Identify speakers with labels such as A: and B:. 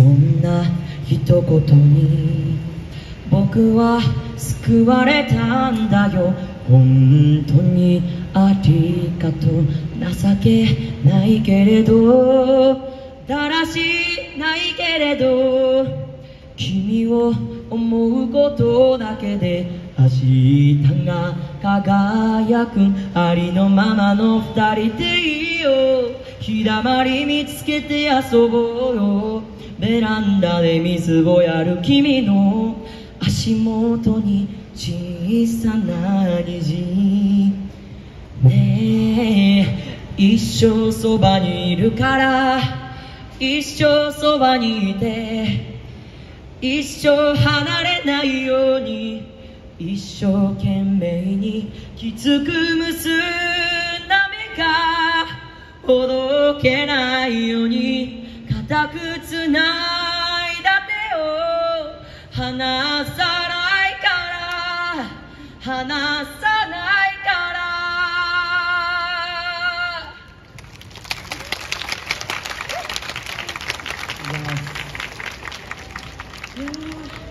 A: そんな一言に僕は救われたんだよ。本当にありがとう。情けないけれどだらしないけれど君を思うことだけで明日が輝くありのままの二人でいいよ。日だまり見つけて遊ぼうよ。ベランダで水をやる君の足元に小さな虹ねえ一生そばにいるから一生そばにいて一生離れないように一生懸命にきつく結んだ目がほどけないように固くつないだ手を離さないから離さないからいや